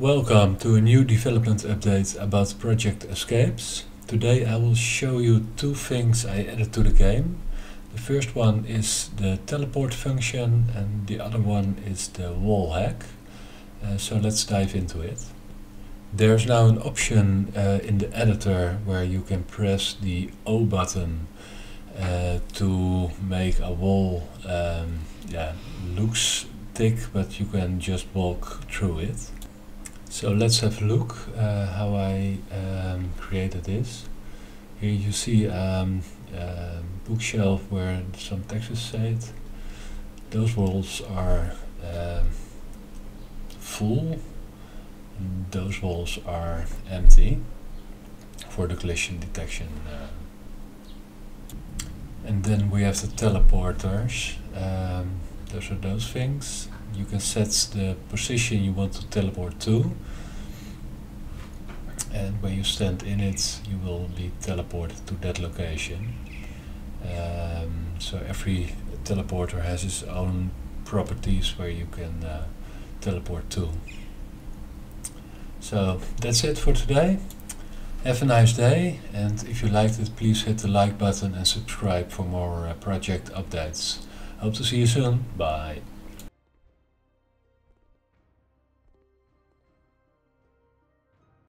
Welcome to a new development update about Project Escapes. Today I will show you two things I added to the game. The first one is the teleport function and the other one is the wall hack. Uh, so let's dive into it. There's now an option uh, in the editor where you can press the O button uh, to make a wall um, yeah, looks thick but you can just walk through it. So let's have a look uh, how I um, created this. Here you see um, a bookshelf where some text is saved. Those walls are um, full those walls are empty for the collision detection. Uh, and then we have the teleporters. Um, those are those things. You can set the position you want to teleport to. And when you stand in it, you will be teleported to that location. Um, so every teleporter has its own properties where you can uh, teleport to. So that's it for today. Have a nice day and if you liked it please hit the like button and subscribe for more uh, project updates. Hope to see you soon. Bye.